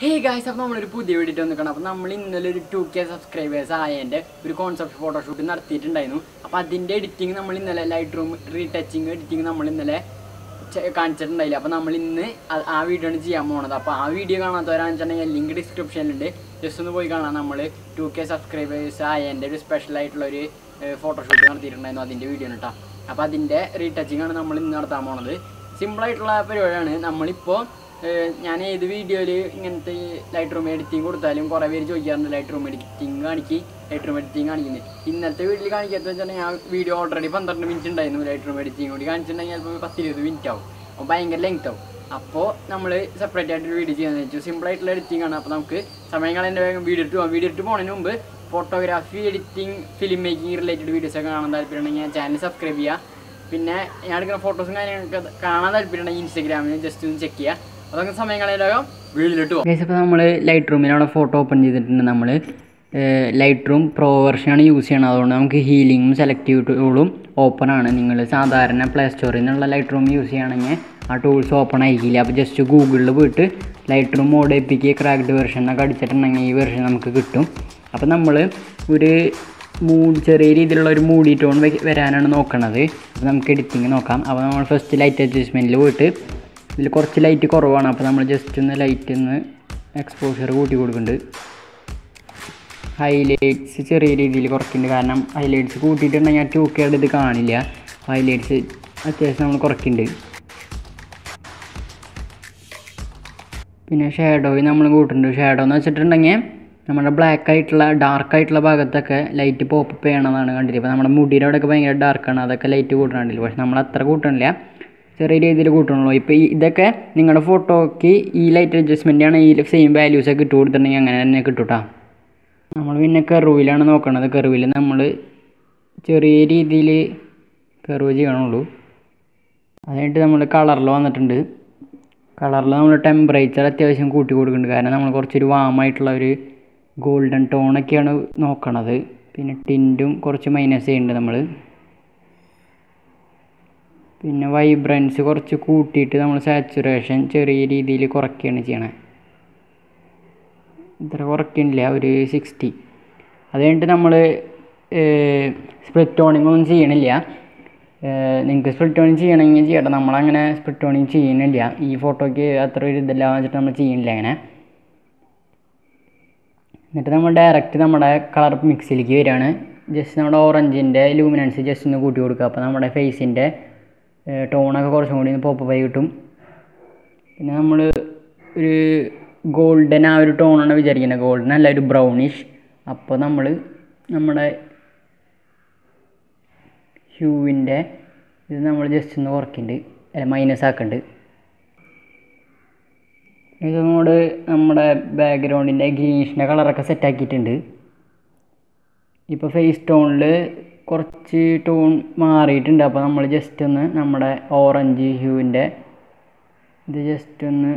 Hey guys അപ്പോൾ നമ്മളൊരു പുതിയ വീഡിയോ നിൽക്കണം അപ്പോൾ നമ്മൾ ഇന്നലെ ഒരു ടു കെ സബ്സ്ക്രൈബേഴ്സ് ആയതിന്റെ ഒരു കോൺസെപ്റ്റ് ഫോട്ടോഷൂട്ട് നടത്തിയിട്ടുണ്ടായിരുന്നു. അപ്പോൾ അതിന്റെ എഡിറ്റിംഗ് നമ്മൾ ഇന്നലെ ലൈറ്റ് റൂം റീടച്ചിങ് എഡിറ്റിംഗ് നമ്മൾ ഇന്നലെ കാണിച്ചിട്ടുണ്ടായില്ല. അപ്പോൾ നമ്മൾ ഇന്ന് ആ- വീഡിയോ ആണ് ചെയ്യാൻ പോണത്. അപ്പോൾ ആ വീഡിയോ കാണാത്തവരാണെന്ന് വെച്ചിട്ടുണ്ടെങ്കിൽ ലിങ്ക് ഡിസ്ക്രിപ്ഷനിലുണ്ട് ജസ്റ്റ് ഒന്ന് പോയി കാണാം. നമ്മൾ ടു കെ സബ്സ്ക്രൈബേഴ്സ് ആയതിന്റെ ഒരു സ്പെഷ്യൽ ആയിട്ടുള്ള ഒരു ഫോട്ടോഷൂട്ട് നടത്തിയിട്ടുണ്ടായിരുന്നു അതിന്റെ വീഡിയോ കേട്ടോ അപ്പോൾ അതിന്റെ റീടച്ചിങ് ആണ് നമ്മൾ ഇന്ന് നടത്താൻ പോണത്. സിമ്പിളായിട്ടുള്ള പരിപാടിയാണ്. നമ്മളിപ്പോൾ ഞാൻ ഏത് വീഡിയോയിൽ ഇങ്ങനത്തെ ലൈറ്റ് റൂം എഡിറ്റിംഗ് കൊടുത്താലും കുറേ പേര് ചോദിക്കാറുണ്ട് ലൈറ്റ് റൂം എഡിറ്റിംഗ് കാണിക്ക് ലൈറ്റ് റൂം എഡിറ്റിംഗ് കാണിക്കുന്നത് ഇന്നത്തെ വീട്ടിൽ കാണിക്കാത്ത വെച്ചാൽ ഞാൻ വീഡിയോ ഓൾറെഡി പന്ത്രണ്ട് മിനിറ്റ് ഉണ്ടായിരുന്നു ലൈറ്റ് റൂം എഡിറ്റിംഗ് കൂടി. കാണിച്ചിട്ടുണ്ടെങ്കിൽ ചിലപ്പോൾ പത്തിരുപത് മിനിറ്റ് ആവും. അപ്പോൾ ഭയങ്കര ലെങ്ത് ആവും. അപ്പോൾ നമ്മൾ സെപ്പറേറ്റ് ആയിട്ട് വീഡിയോ ചെയ്യാന്ന് വെച്ചു സിമ്പിൾ ആയിട്ടുള്ള എഡിറ്റിംഗ് ആണ്. അപ്പോൾ നമുക്ക് സമയങ്ങൾ എന്റെ വേഗം വീഡിയോ ഇട്ട് പോകാം വീഡിയോ ഇട്ട് പോകുന്നതിന് മുമ്പ് photography editing film making related videos ഒക്കെ കാണാൻ താല്പര്യമുണ്ടെങ്കിൽ ഞാൻ ചാനൽ സബ്സ്ക്രൈബ് ചെയ്യുക പിന്നെ ഞാൻ എടുക്കുന്ന ഫോട്ടോസും കാര്യങ്ങളൊക്കെ കാണാൻ താല്പര്യമുണ്ടെങ്കിൽ ഇൻസ്റ്റാഗ്രാമിൽ ജസ്റ്റ് ഒന്ന് ചെക്ക് ചെയ്യുക അതൊക്കെ സമയം കളയാലോ വീട്ടിലിട്ട് പോകും ഇപ്പോൾ നമ്മൾ ലൈറ്റ് റൂമിലാണ് ഫോട്ടോ ഓപ്പൺ ചെയ്തിട്ടുണ്ട് നമ്മൾ ലൈറ്റ് റൂം പ്രോ വെർഷനാണ് യൂസ് ചെയ്യണത്. അതുകൊണ്ട് നമുക്ക് ഹീലിങ്ങും സെലക്റ്റീവ് ടൂളും ഓപ്പൺ ആണ്. നിങ്ങൾ സാധാരണ പ്ലേ സ്റ്റോറിൽ നിന്നുള്ള ലൈറ്റ് റൂം യൂസ് ചെയ്യുകയാണെങ്കിൽ ആ ടൂൾസ് ഓപ്പൺ ആയിരിക്കില്ല അപ്പോൾ ജസ്റ്റ് ഗൂഗിളിൽ പോയിട്ട് Lightroom mod APK cracked version എന്നൊക്കെ അടിച്ചിട്ടുണ്ടെങ്കിൽ ഈ വെർഷൻ നമുക്ക് കിട്ടും. അപ്പോൾ നമ്മൾ ഒരു മൂഡ് ചെറിയ രീതിയിലുള്ള ഒരു മൂഡി ടോൺ വരാനാണ് നോക്കണത്. അപ്പോൾ നമുക്ക് എഡിറ്റിങ് നോക്കാം. അപ്പോൾ നമ്മൾ ഫസ്റ്റ് ലൈറ്റ് അഡ്ജസ്റ്റ്മെന്റിൽ പോയിട്ട് ഇതിൽ കുറച്ച് ലൈറ്റ് കുറവാണ്. അപ്പോൾ നമ്മൾ ജസ്റ്റ് ഒന്ന് ലൈറ്റ് ഒന്ന് എക്സ്പോഷർ കൂട്ടി കൊടുക്കുന്നുണ്ട്. ഹൈലൈറ്റ്സ് ചെറിയ രീതിയിൽ കുറയ്ക്കുന്നുണ്ട്. കാരണം ഹൈലൈറ്റ്സ് കൂട്ടിയിട്ടുണ്ടെങ്കിൽ ഞാൻ കെയുടെ ഇത് കാണില്ല. ഹൈലൈറ്റ്സ് അത്യാവശ്യം നമ്മൾ കുറയ്ക്കുന്നുണ്ട്. പിന്നെ ഷാഡോയിൽ നമ്മൾ കൂട്ടുന്നുണ്ട് ഷാഡോ എന്ന് വെച്ചിട്ടുണ്ടെങ്കിൽ നമ്മുടെ ബ്ലാക്ക് ആയിട്ടുള്ള ഡാർക്ക് ആയിട്ടുള്ള ഭാഗത്തൊക്കെ ലൈറ്റ് പോപ്പ് ചെയ്യണമെന്നാണ് കണ്ടിട്ട് ഇപ്പോൾ നമ്മുടെ മുടിയുടെ അവിടെയൊക്കെ ഭയങ്കര ഡാർക്കാണ് അതൊക്കെ ലൈറ്റ് കൂട്ടണമെങ്കിൽ പക്ഷെ നമ്മൾ അത്ര കൂട്ടണില്ല. ചെറിയ രീതിയിൽ കൂട്ടണുള്ളൂ ഇപ്പോൾ ഈ ഇതൊക്കെ നിങ്ങളുടെ ഫോട്ടോയ്ക്ക് ഈ ലൈറ്റ് അഡ്ജസ്റ്റ്മെന്റ് ആണ് ഈ സെയിം വാല്യൂസ് ഒക്കെ ഇട്ട് കൊടുത്തിട്ടുണ്ടെങ്കിൽ അങ്ങനെ തന്നെ കിട്ടൂട്ടാ. നമ്മൾ പിന്നെ കെറുവിലാണ് നോക്കണത്. കെറുവിൽ നമ്മൾ ചെറിയ രീതിയിൽ കെറുവ് ചെയ്യണുള്ളൂ. അതായിട്ട് നമ്മൾ കളറിൽ വന്നിട്ടുണ്ട്. കളറിൽ നമ്മൾ ടെമ്പറേച്ചർ അത്യാവശ്യം കൂട്ടി കൊടുക്കുന്നുണ്ട്. കാരണം നമ്മൾ കുറച്ചൊരു വാമായിട്ടുള്ള ഒരു ഗോൾഡൻ ടോണൊക്കെയാണ് നോക്കണത്. പിന്നെ ടിന്റും കുറച്ച് മൈനസ് ചെയ്യുന്നുണ്ട് നമ്മൾ പിന്നെ വൈബ്രൻസ് കുറച്ച് കൂട്ടിയിട്ട് നമ്മൾ സാച്ചുറേഷൻ ചെറിയ രീതിയിൽ കുറയ്ക്കുകയാണ് ചെയ്യണത് ഇത്ര കുറയ്ക്കണില്ല ഒരു സിക്സ്റ്റി അത് കഴിഞ്ഞിട്ട് നമ്മൾ സ്പ്ലിറ്റ് ടോണിങ് ഒന്നും ചെയ്യണില്ല. നിങ്ങൾക്ക് സ്പ്ലിറ്റ് ടോണിങ് ചെയ്യണമെങ്കിൽ ചെയ്യട്ടെ. നമ്മളങ്ങനെ സ്പ്ലിറ്റ് ടോണിങ് ചെയ്യണില്ല ഈ ഫോട്ടോയ്ക്ക് അത്ര ഒരു ഇതില്ല വെച്ചിട്ട് നമ്മൾ ചെയ്യണില്ല അങ്ങനെ. എന്നിട്ട് നമ്മൾ ഡയറക്റ്റ് നമ്മുടെ കളർ മിക്സിലേക്ക് വരികയാണ്. ജസ്റ്റ് നമ്മുടെ ഓറഞ്ചിന്റെ ലൂമിനൻസ് ജസ്റ്റ് ഒന്ന് കൂട്ടി കൊടുക്കുക. അപ്പോൾ നമ്മുടെ ഫേസിന്റെ ടോണൊക്കെ കുറച്ചും കൂടി ആയി കിട്ടും. പിന്നെ നമ്മൾ ഒരു ഗോൾഡൻ ആ ഒരു ടോണാണ് വിചാരിക്കുന്നത്. ഗോൾഡൻ അല്ല ഒരു ബ്രൗണിഷ് അപ്പോൾ നമ്മൾ നമ്മുടെ ഹ്യൂവിന്റെ ഇത് നമ്മൾ ജസ്റ്റ് ഒന്ന് കുറയ്ക്കുന്നുണ്ട് അല്ല മൈനസ് ആക്കുന്നുണ്ട് ഇതുകൊണ്ട് നമ്മുടെ ബാക്ക്ഗ്രൗണ്ടിന്റെ ഗ്രീനിഷിന്റെ കളറൊക്കെ സെറ്റ് ആക്കിയിട്ടുണ്ട്. ഇപ്പോൾ ഫേസ് ടോണിൽ കുറച്ച് ടോൺ മാറിയിട്ടുണ്ട്. അപ്പോൾ നമ്മൾ ജസ്റ്റ് ഒന്ന് നമ്മുടെ ഓറഞ്ച് ഹ്യൂവിന്റെ ഇത് ജസ്റ്റ് ഒന്ന്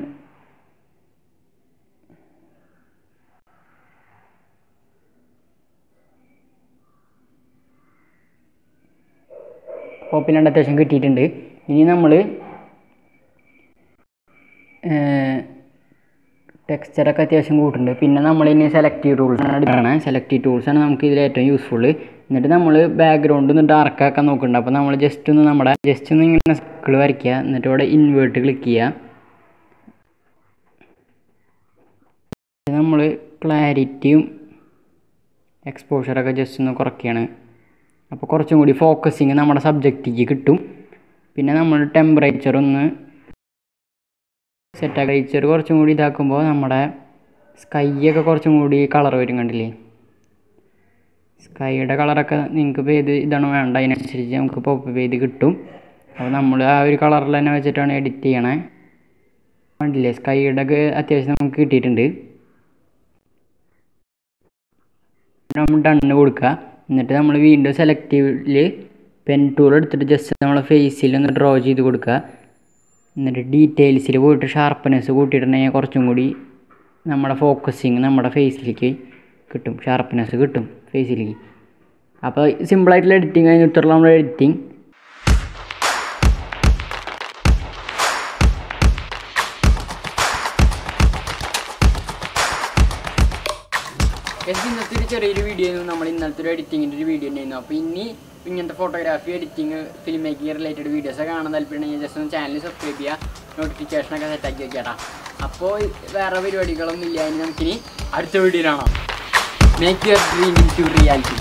പോപ്പിലാണ്ട് അത്യാവശ്യം കിട്ടിയിട്ടുണ്ട്. ഇനി നമ്മൾ ടെക്സ്ചറൊക്കെ അത്യാവശ്യം കൂട്ടുണ്ട് പിന്നെ നമ്മൾ ഇനി സെലക്റ്റീവ് ടൂൾസ് ആണ് സെലക്റ്റീവ് ടൂൾസാണ് നമുക്ക് ഇതിൽ ഏറ്റവും യൂസ്ഫുൾ എന്നിട്ട് നമ്മൾ ബാക്ക്ഗ്രൗണ്ട് ഒന്ന് ഡാർക്ക് ആക്കാൻ നോക്കുന്നുണ്ട്. അപ്പോൾ നമ്മൾ ജസ്റ്റ് ഒന്ന് നമ്മുടെ ജസ്റ്റ് ഒന്ന് ഇങ്ങനെ സർക്കിൾ വരയ്ക്കുക. എന്നിട്ട് ഇവിടെ ഇൻവേർട്ട് ക്ലിക്ക് ചെയ്യുക. നമ്മൾ ക്ലാരിറ്റിയും എക്സ്പോഷറൊക്കെ ജസ്റ്റ് ഒന്ന് കുറയ്ക്കുകയാണ്. അപ്പോൾ കുറച്ചും കൂടി ഫോക്കസിങ് നമ്മുടെ സബ്ജക്റ്റിക്ക് കിട്ടും. പിന്നെ നമ്മൾ ടെമ്പറേച്ചർ ഒന്ന് സെറ്റ് ടെമ്പറേച്ചർ കുറച്ചും കൂടി ഇതാക്കുമ്പോൾ നമ്മുടെ സ്കൈയൊക്കെ കുറച്ചും കൂടി കളർ വരും കണ്ടില്ലേ? സ്കൈയുടെ കളറൊക്കെ നിങ്ങൾക്ക് ഇപ്പോൾ ഏത് ഇതാണ് വേണ്ട. അതിനനുസരിച്ച് നമുക്ക് പോപ്പ് ചെയ്ത് കിട്ടും. അപ്പോൾ നമ്മൾ ആ ഒരു കളറിൽ തന്നെ വെച്ചിട്ടാണ് എഡിറ്റ് ചെയ്യണേ. കണ്ടില്ലേ? സ്കൈയുടെ ഒക്കെ അത്യാവശ്യം നമുക്ക് കിട്ടിയിട്ടുണ്ട്. നമ്മൾ ഡണ്ണ് കൊടുക്കുക എന്നിട്ട് നമ്മൾ വീണ്ടും സെലക്റ്റീവിൽ പെൻ ടൂൾ എടുത്തിട്ട് ജസ്റ്റ് നമ്മളെ ഫേസിൽ ഒന്ന് ഡ്രോ ചെയ്ത് കൊടുക്കുക എന്നിട്ട് ഡീറ്റെയിൽസിൽ പോയിട്ട് ഷാർപ്പ്നെസ് കൂട്ടിയിട്ടുണ്ടെങ്കിൽ കുറച്ചും കൂടി നമ്മുടെ ഫോക്കസിങ് നമ്മുടെ ഫേസിലേക്ക് കിട്ടും. ഷാർപ്പ്നെസ് കിട്ടും ഫേസിലേക്ക് അപ്പോൾ സിമ്പിളായിട്ടുള്ള എഡിറ്റിംഗ് കഴിഞ്ഞിട്ടുള്ള നമ്മുടെ എഡിറ്റിംഗ് ഇന്നത്തെ ഒരു ചെറിയൊരു വീഡിയോ നമ്മൾ ഇന്നത്തെ ഒരു എഡിറ്റിങ്ങിന്റെ ഒരു വീഡിയോ ഉണ്ടായിരുന്നു. അപ്പോൾ ഇനി ഇങ്ങനത്തെ photography editing film making related videos കാണാൻ താല്പര്യമുണ്ടെങ്കിൽ ജസ്റ്റ് ഒന്ന് ചാനൽ സബ്സ്ക്രൈബ് ചെയ്യുക. നോട്ടിഫിക്കേഷനൊക്കെ സെറ്റാക്കി വെക്കാട്ടാ അപ്പോൾ വേറെ പരിപാടികളൊന്നും ഇല്ല. ഇനി നമുക്കിനി അടുത്ത വീഡിയോയിലാണോ make your dream to reality